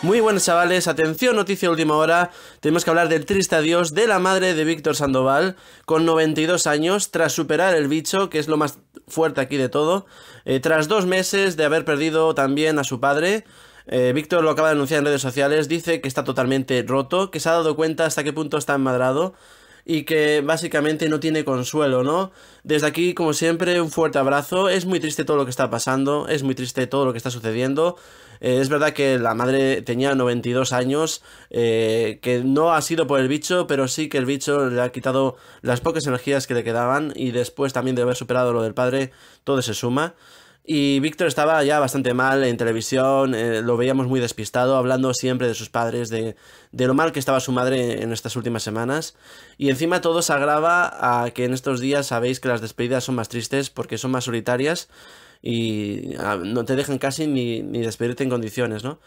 Muy buenos chavales, atención, noticia última hora. Tenemos que hablar del triste adiós de la madre de Víctor Sandoval, con 92 años, tras superar el bicho, que es lo más fuerte aquí de todo. Eh, tras dos meses de haber perdido también a su padre, eh, Víctor lo acaba de anunciar en redes sociales, dice que está totalmente roto, que se ha dado cuenta hasta qué punto está enmadrado y que básicamente no tiene consuelo, ¿no? Desde aquí, como siempre, un fuerte abrazo. Es muy triste todo lo que está pasando, es muy triste todo lo que está sucediendo. Eh, es verdad que la madre tenía 92 años, eh, que no ha sido por el bicho, pero sí que el bicho le ha quitado las pocas energías que le quedaban y después también de haber superado lo del padre, todo se suma. Y Víctor estaba ya bastante mal en televisión, eh, lo veíamos muy despistado, hablando siempre de sus padres, de, de, lo mal que estaba su madre en estas últimas semanas. Y encima todo se agrava a que en estos días sabéis que las despedidas son más tristes porque son más solitarias y ah, no te dejan casi ni, ni despedirte en condiciones, ¿no?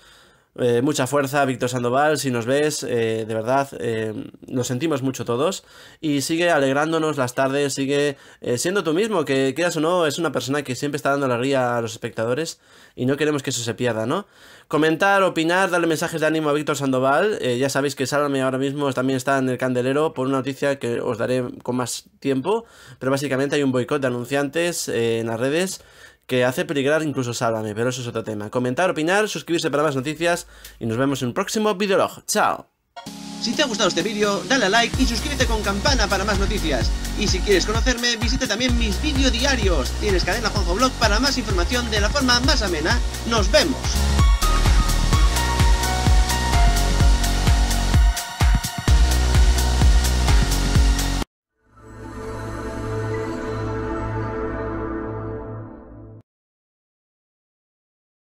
Eh, mucha fuerza, Víctor Sandoval, si nos ves, eh, de verdad, eh, sentimos mucho todos. Y sigue alegrándonos las tardes, sigue siendo tú mismo, que quieras o no, es una persona que siempre está dando alegría a los espectadores y no queremos que eso se pierda, ¿no? Comentar, opinar, darle mensajes de ánimo a Víctor Sandoval. ya sabéis que Sálvame ahora mismo también está en el candelero por una noticia que os daré con más tiempo, pero básicamente hay un boicot de anunciantes en las redes que hace peligrar incluso Sálvame, pero eso es otro tema. Comentar, opinar, suscribirse para más noticias y nos vemos en un próximo videolog. ¡Chao! Si te ha gustado este vídeo, dale a like y suscríbete con campana para más noticias. Y si quieres conocerme, visita también mis vídeos diarios. Tienes cadena Juanjo Blog para más información de la forma más amena. ¡Nos vemos!